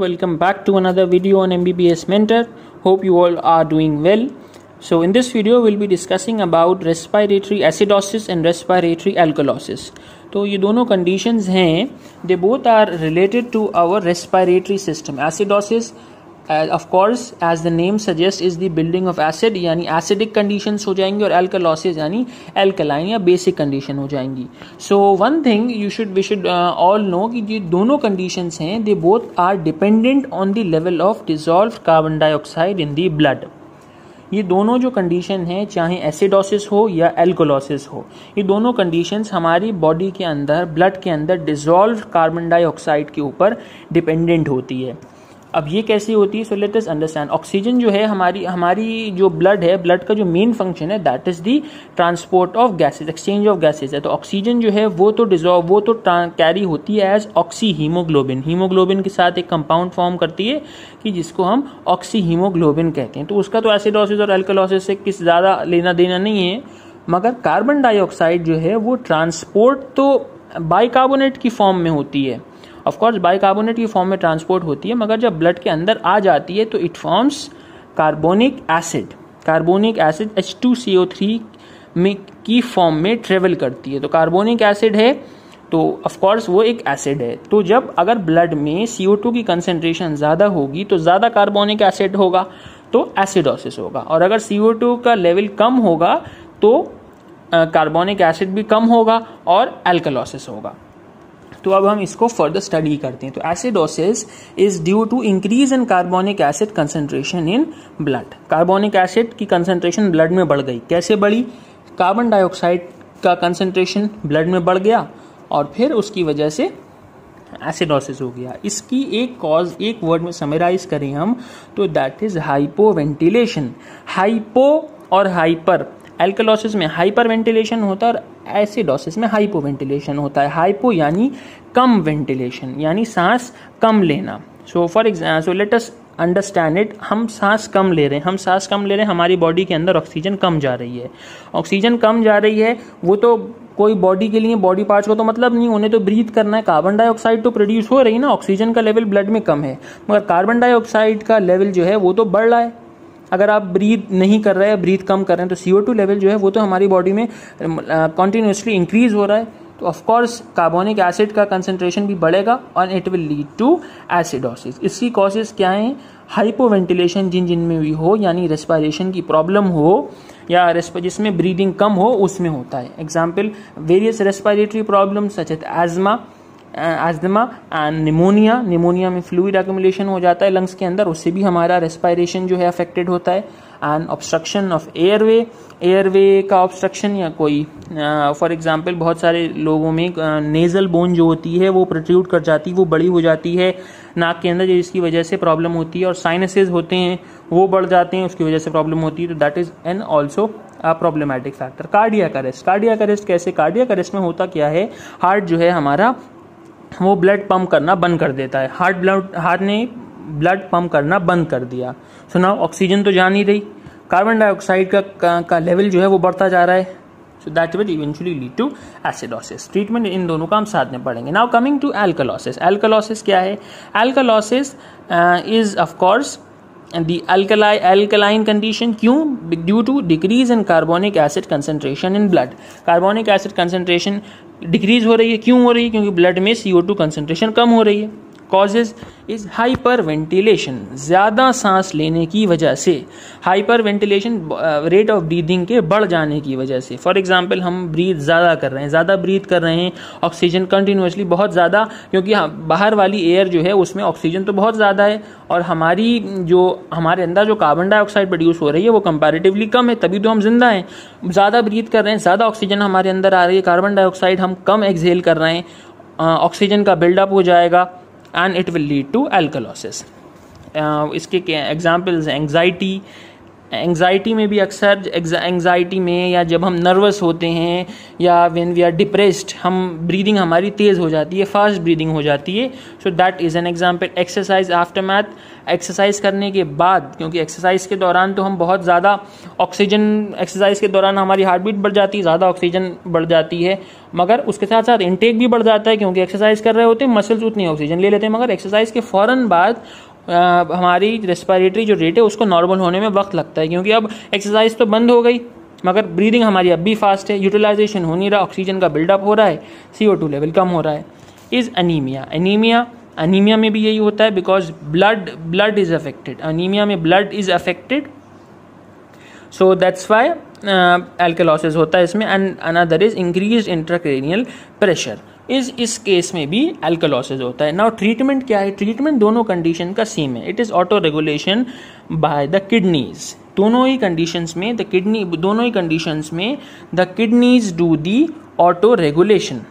welcome back to another video on MBBS Mentor. Hope you all are doing well. So, in this video, we'll be discussing about respiratory acidosis and respiratory alkalosis. तो ये दोनों conditions हैं they both are related to our respiratory system. Acidosis of course as the name suggest is the building of acid यानी acidic condition हो जाएँगी और alkalosis यानी alkaline या बेसिक कंडीशन हो जाएँगी so one thing you should we should all know कि ये दोनों कंडीशंस हैं they both are dependent on the level of dissolve carbon dioxide in the blood ये दोनों जो कंडीशन है चाहे एसिडोसिस हो या एल्कोलोसिस हो ये दोनों कंडीशंस हमारी बॉडी के अंदर ब्लड के अंदर डिजॉल्व कार्बन डाइऑक्साइड के ऊपर डिपेंडेंट होती है अब ये कैसी होती है? So let us understand oxygen जो है, हमारी हमारी जो ब्लड है ब्लड का जो मेन फ़ंक्शन है that is the transport of gases exchange of gases है। तो ऑक्सीजन जो है, वो तो डिजॉल्व वो तो कैरी होती है एज ऑक्सी हीमोग्लोबिन हीमोग्लोबिन के साथ एक कंपाउंड फॉर्म करती है कि जिसको हम ऑक्सी हीमोग्लोबिन कहते हैं। तो उसका तो एसिडोसिस और एल्कोलोसिस से किस ज़्यादा लेना देना नहीं है। मगर कार्बन डाइऑक्साइड जो है, वो ट्रांसपोर्ट तो बाइकार्बोनेट की फॉर्म में होती है। ऑफकोर्स बाइकार्बोनेट की फॉर्म में ट्रांसपोर्ट होती है, मगर जब ब्लड के अंदर आ जाती है तो it forms carbonic acid carbonic acid H two C O three में की फॉर्म में ट्रेवल करती है. तो कार्बोनिक एसिड है तो ऑफकोर्स वो एक एसिड है. तो जब अगर ब्लड में सी ओ टू की कंसेंट्रेशन ज़्यादा होगी तो ज़्यादा कार्बोनिक एसिड होगा तो एसिडोसिस होगा. और अगर सी ओ टू का लेवल कम होगा तो कार्बोनिक एसिड भी कम होगा और एल्कलोसिस होगा. तो अब हम इसको फर्दर स्टडी करते हैं। तो acidosis is due to increase in carbonic acid concentration in blood carbonic acid की कंसेंट्रेशन ब्लड में बढ़ गई। कैसे बढ़ी? कार्बन डाइऑक्साइड का कंसेंट्रेशन ब्लड में बढ़ गया और फिर उसकी वजह से एसिडोसिस हो गया। इसकी एक कॉज एक वर्ड में समराइज करें हम तो that is hypoventilation hypo और हाइपर एल्कलोसिस में हाइपर वेंटिलेशन होता है और एसिडोसिस में हाइपो वेंटिलेशन होता है। हाइपो यानी कम वेंटिलेशन, यानी सांस कम लेना। So for example so let us understand it हम सांस कम ले रहे हैं। हम सांस कम ले रहे हैं, हमारी बॉडी के अंदर ऑक्सीजन कम जा रही है। ऑक्सीजन कम जा रही है, वो तो कोई बॉडी के लिए बॉडी पार्ट्स को तो मतलब नहीं, उन्हें तो ब्रीथ करना है। कार्बन डाइऑक्साइड तो प्रोड्यूस हो रही है ना ऑक्सीजन का लेवल ब्लड में कम है। मगर कार्बन डाइऑक्साइड का लेवल जो है, वो तो बढ़ रहा है। अगर आप ब्रीथ नहीं कर रहे हैं ब्रीथ कम कर रहे हैं तो सी ओ टू लेवल जो है, वो तो हमारी बॉडी में कॉन्टिन्यूसली इंक्रीज हो रहा है। तो ऑफकोर्स कार्बोनिक एसिड का कंसेंट्रेशन भी बढ़ेगा और it will lead to acidosis इसकी कॉजेज क्या हैं? हाइपोवेंटिलेशन जिन जिन में भी हो, यानी रेस्पायरेशन की प्रॉब्लम हो, या जिसमें ब्रीदिंग कम हो, उसमें होता है। Example various respiratory problem such as asthma asthma and pneumonia pneumonia में फ्लूड एक्मुलेशन हो जाता है लंग्स के अंदर, उससे भी हमारा रेस्पायरेशन जो है अफेक्टेड होता है. And obstruction of airway airway का ऑब्स्ट्रक्शन या कोई फॉर एग्जांपल बहुत सारे लोगों में नेजल बोन जो होती है, वो प्रोट्यूट कर जाती है, वो बड़ी हो जाती है नाक के अंदर, जिसकी वजह से प्रॉब्लम होती है और साइनसेज होते हैं, वो बढ़ जाते हैं, उसकी वजह से प्रॉब्लम होती है तो that is an also problematic factor cardiac arrest cardiac arrest कैसे? कार्डियक अरेस्ट में होता क्या है? हार्ट जो है हमारा वो ब्लड पम्प करना बंद कर देता है। हार्ट ब्लड हार्ट ने ब्लड पम्प करना बंद कर दिया। सो ना ऑक्सीजन तो जा नहीं रही। कार्बन डाइऑक्साइड का, का का लेवल जो है वो बढ़ता जा रहा है। So that will eventually lead to acidosis treatment इन दोनों का हम साथ में पढ़ेंगे। Now coming to alkalosis alkalosis क्या है? Alkalosis is of course the alkali alkaline condition क्यों? Due to decrease in carbonic acid concentration in blood carbonic acid concentration decrease हो रही है, क्यों हो रही है? क्योंकि ब्लड में सी ओ टू कंसनट्रेशन कम हो रही है। कॉजेज इज़ हाइपर वेंटिलेशन ज़्यादा सांस लेने की वजह से hyper ventilation rate of breathing के बढ़ जाने की वजह से। फॉर एग्ज़ाम्पल हम ब्रीथ ज़्यादा कर रहे हैं, ज़्यादा ब्रीथ कर रहे हैं ऑक्सीजन कंटिन्यूसली बहुत ज़्यादा, क्योंकि बाहर वाली एयर जो है, उसमें ऑक्सीजन तो बहुत ज़्यादा है, और हमारी जो, हमारे अंदर जो कार्बन डाइऑक्साइड प्रोड्यूस हो रही है, वो कंपेरेटिवली कम है, तभी तो हम ज़िंदा हैं। ज़्यादा ब्रीथ कर रहे हैं, ज़्यादा ऑक्सीजन हमारे अंदर आ रही है कार्बन डाइऑक्साइड हम कम एक्सहेल कर रहे हैं ऑक्सीजन का बिल्डअप हो जाएगा and it will lead to alkalosis uh, इसके एग्जाम्पल्स एंगजाइटी एंग्जाइटी में भी अक्सर एंग्जाइटी में या जब हम नर्वस होते हैं या वेन वी आर डिप्रेस्ड हम ब्रीदिंग हमारी तेज़ हो जाती है फास्ट ब्रीदिंग हो जाती है। So that is an example exercise after math exercise करने के बाद, क्योंकि एक्सरसाइज के दौरान तो हम बहुत ज़्यादा ऑक्सीजन एक्सरसाइज के दौरान हमारी हार्ट बीट बढ़ जाती है, ज़्यादा ऑक्सीजन बढ़ जाती है। मगर उसके साथ साथ इनटेक भी बढ़ जाता है, क्योंकि एक्सरसाइज कर रहे होते हैं मसल्स उतनी ऑक्सीजन ले लेते हैं। मगर एक्सरसाइज के फ़ौरन बाद हमारी रेस्पायरेटरी जो रेट है, उसको नॉर्मल होने में वक्त लगता है, क्योंकि अब एक्सरसाइज तो बंद हो गई, मगर ब्रीदिंग हमारी अब भी फास्ट है यूटिलाइजेशन हो नहीं रहा ऑक्सीजन का बिल्डअप हो रहा है सी ओ टू लेवल कम हो रहा है। इज़ अनीमिया एनीमिया अनीमिया में भी यही होता है because blood blood is affected anaemia में blood is affected so that's why alkalosis होता है इसमें and another is increase intracranial pressure इस इस केस में भी एल्कोलोसिस होता है। नाउ ट्रीटमेंट क्या है? ट्रीटमेंट दोनों कंडीशन का सेम है। It is autoregulation by the kidneys दोनों ही कंडीशंस में द किडनी दोनों ही कंडीशंस में the kidneys do the autoregulation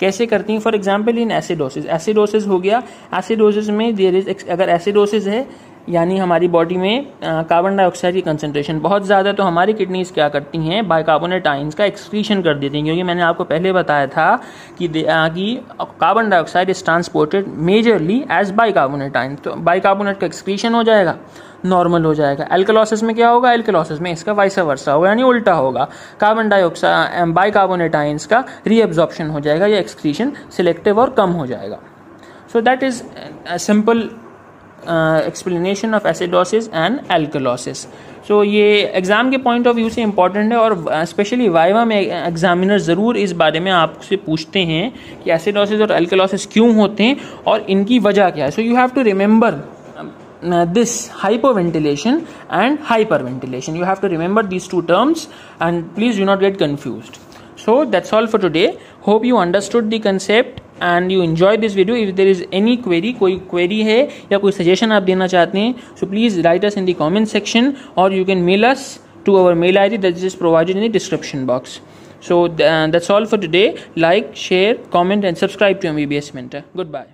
कैसे करती हैं? For example in acidosis acidosis हो गया। एसिडोसिस में देर इज़ अगर एसिडोसिस है यानी हमारी बॉडी में कार्बन डाइऑक्साइड की कंसनट्रेशन बहुत ज़्यादा तो हमारी किडनीज क्या करती हैं? बाइकार्बोनेट आइंस का एक्सक्रीशन कर देती हैं। क्योंकि मैंने आपको पहले बताया था कि carbon dioxide is transported majorly as bicarbonate ions तो बाइकार्बोनेट का एक्सक्रीशन हो जाएगा नॉर्मल हो जाएगा। एल्कलॉसिस में क्या होगा? एल्कलॉसिस में इसका वाइस वर्सा होगा, यानी उल्टा होगा। कार्बन डाइऑक्साइड बाइकार्बोनेट आइंस का रीएब्जॉर्प्शन हो जाएगा या एक्सक्रीशन सिलेक्टिव और कम हो जाएगा। So that is simple explanation of acidosis and alkalosis so ये एग्ज़ाम के पॉइंट ऑफ़ व्यू से इंपॉर्टेंट है और uh, स्पेशली वाइवा में एग्जामिनर ज़रूर इस बारे में आपसे पूछते हैं कि एसिडोसिस और एल्कोलोसिस क्यों होते हैं और इनकी वजह क्या है। So you have to remember this hyperventilation and hyperventilation you have to remember these two terms and please you not get confused so that's all for today hope you understood the concept and you enjoy this video if there is any query कोई query है या कोई suggestion आप देना चाहते हैं so please write us in the comment section और you can mail us to our mail I D that is provided in the description box so uh, that's all for today. Like share comment and subscribe to mbs mentor. Goodbye.